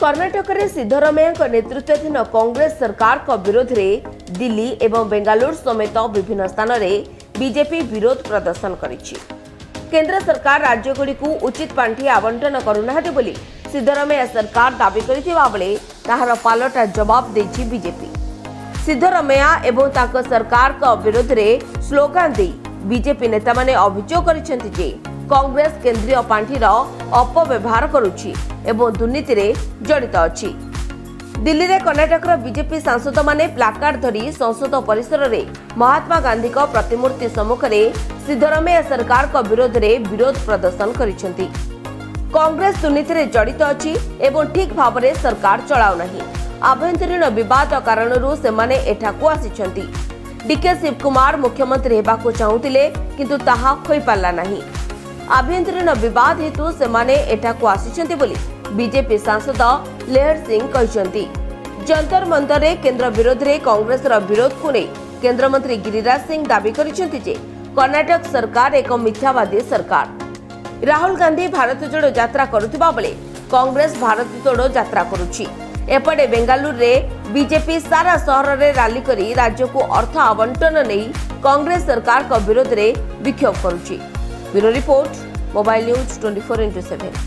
କର୍ଣ୍ଣାଟକରେ ସିଦ୍ଧରମେୟାଙ୍କ ନେତୃତ୍ୱାଧୀନ କଂଗ୍ରେସ ସରକାରଙ୍କ ବିରୋଧରେ ଦିଲ୍ଲୀ ଏବଂ ବେଙ୍ଗାଲୁରୁ ସମେତ ବିଭିନ୍ନ ସ୍ଥାନରେ ବିଜେପି ବିରୋଧ ପ୍ରଦର୍ଶନ କରିଛି କେନ୍ଦ୍ର ସରକାର ରାଜ୍ୟଗୁଡ଼ିକୁ ଉଚିତ ପାଣ୍ଠି ଆବଣ୍ଟନ କରୁନାହାନ୍ତି ବୋଲି ସିଦ୍ଧରମେୟା ସରକାର ଦାବି କରିଥିବା ବେଳେ ତାହାର ପାଲଟା ଜବାବ ଦେଇଛି ବିଜେପି ସିଦ୍ଧରମେୟା ଏବଂ ତାଙ୍କ ସରକାରଙ୍କ ବିରୋଧରେ ସ୍ଲୋଗାନ ଦେଇ ବିଜେପି ନେତାମାନେ ଅଭିଯୋଗ କରିଛନ୍ତି ଯେ কংগ্রেস কেন্দ্রীয় পাণ্ঠির অপব্যবহার করুছি এবং দুর্নীতিরে জড়িত অছি দিল্লীরে কর্ণাটকর বিজেপি সাংসদ মানে প্লাকার্ড ধরি সংসদ পরিসরের মহাত্মা গান্ধীক প্রতিমূর্তি সম্মুখে সিদ্ধরমৈয়া সরকার বিরোধে বিরোধ প্রদর্শন করেছেন কংগ্রেস দুর্নীতিরে জড়িত অছি এবং ঠিক ভাবে সরকার চলাও না আভ্যন্তরীণ বিবাদ কারণর সেমানে এঠাকু আসিছেন ডিকে শিবকুমার মুখ্যমন্ত্রী হওয়া চাহুলে কিন্তু তাহা হয়ে পারা না ଆଭ୍ୟନ୍ତରୀଣ ବିବାଦ ହେତୁ ସେମାନେ ଏଠାକୁ ଆସିଛନ୍ତି ବୋଲି ବିଜେପି ସାଂସଦ ଲେହର ସିଂ କହିଛନ୍ତି ଯନ୍ତର ମନ୍ତରରେ କେନ୍ଦ୍ର ବିରୋଧରେ କଂଗ୍ରେସର ବିରୋଧକୁ ନେଇ କେନ୍ଦ୍ରମନ୍ତ୍ରୀ ଗିରିରାଜ ସିଂ ଦାବି କରିଛନ୍ତି ଯେ କର୍ଣ୍ଣାଟକ ସରକାର ଏକ ମିଥ୍ୟାବାଦୀ ସରକାର ରାହୁଲ ଗାନ୍ଧୀ ଭାରତ ଯୋଡ଼ୋ ଯାତ୍ରା କରୁଥିବା ବେଳେ କଂଗ୍ରେସ ଭାରତ ଯୋଡ଼ୋ ଯାତ୍ରା କରୁଛି ଏପଟେ ବେଙ୍ଗାଲୁରୁରେ ବିଜେପି ସାରା ସହରରେ ରାଲି କରି ରାଜ୍ୟକୁ ଅର୍ଥ ଆବଣ୍ଟନ ନେଇ କଂଗ୍ରେସ ସରକାରଙ୍କ ବିରୋଧରେ ବିକ୍ଷୋଭ କରୁଛି Bureau Report, Mobile News 24/7.